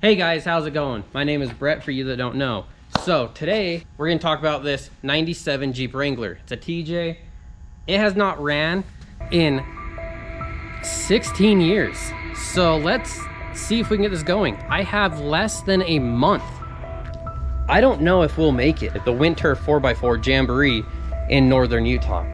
Hey guys, how's it going? My name is Brett for you that don't know. So today we're gonna talk about this 97 Jeep Wrangler. It's a TJ. It has not ran in 16 years. So let's see if we can get this going. I have less than a month. I don't know if we'll make it at the winter 4x4 Jamboree in Northern Utah.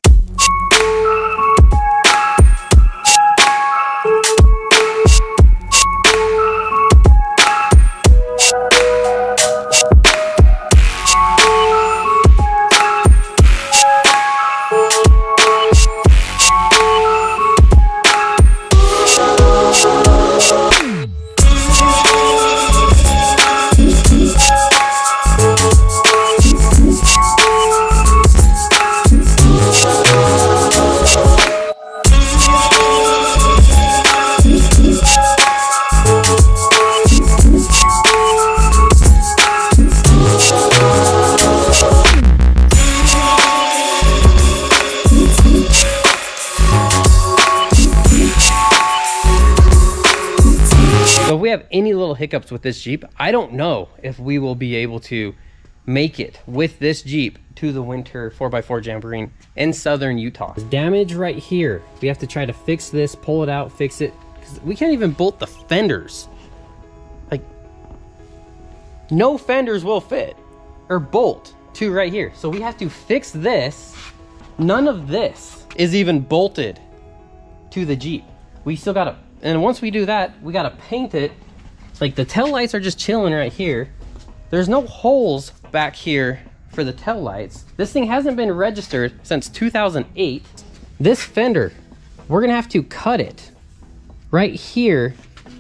We have any little hiccups with this Jeep, I don't know if we will be able to make it with this Jeep to the winter 4x4 Jamboree in southern Utah. Damage right here. We have to try to fix this, pull it out, fix it. We can't even bolt the fenders. Like, no fenders will fit or bolt to right here. So we have to fix this. None of this is even bolted to the Jeep. We still gotta, and once we do that, we gotta paint it. Like the tail lights are just chilling right here. There's no holes back here for the tail lights. This thing hasn't been registered since 2008. This fender, we're gonna have to cut it right here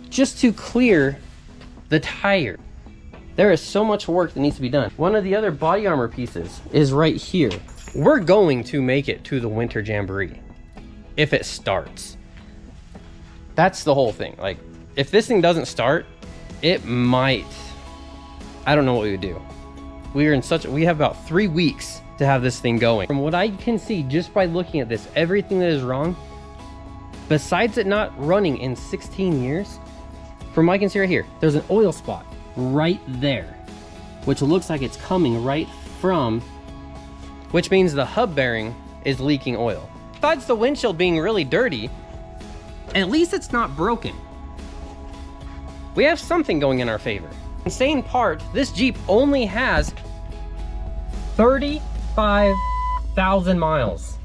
just to clear the tire. There is so much work that needs to be done. One of the other body armor pieces is right here. We're going to make it to the winter jamboree if it starts. That's the whole thing. Like, if this thing doesn't start, it might. I don't know what we would do. We are in such. We have about three weeks to have this thing going. From what I can see, just by looking at this, everything that is wrong, besides it not running in 16 years, from what I can see right here, there's an oil spot right there, which looks like it's coming right from, which means the hub bearing is leaking oil. Besides the windshield being really dirty, at least it's not broken. We have something going in our favor. Insane part, this Jeep only has 35,000 miles.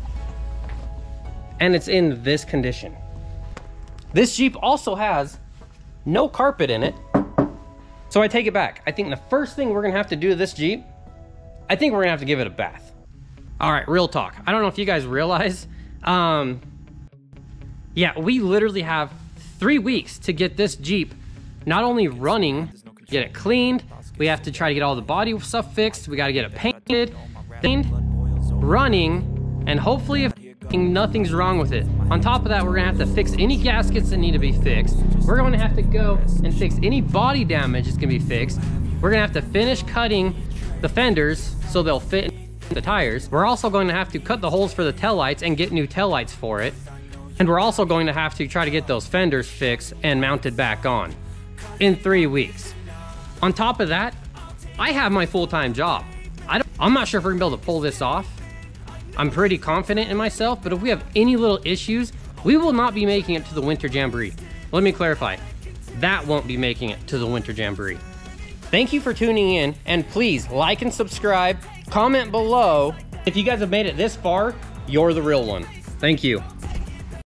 And it's in this condition. This Jeep also has no carpet in it. So I take it back. I think the first thing we're gonna have to do to this Jeep, I think we're gonna have to give it a bath. All right, real talk. I don't know if you guys realize, um, yeah, we literally have three weeks to get this Jeep not only running, get it cleaned, we have to try to get all the body stuff fixed, we gotta get it painted, cleaned, running, and hopefully if nothing's wrong with it. On top of that, we're gonna have to fix any gaskets that need to be fixed. We're gonna have to go and fix any body damage that's gonna be fixed. We're gonna have to finish cutting the fenders so they'll fit the tires. We're also going to have to cut the holes for the taillights and get new taillights for it. And we're also going to have to try to get those fenders fixed and mounted back on in three weeks. On top of that, I have my full-time job. I I'm not sure if we're gonna be able to pull this off. I'm pretty confident in myself, but if we have any little issues, we will not be making it to the Winter Jamboree. Let me clarify. That won't be making it to the Winter Jamboree. Thank you for tuning in, and please like and subscribe, comment below. If you guys have made it this far, you're the real one. Thank you.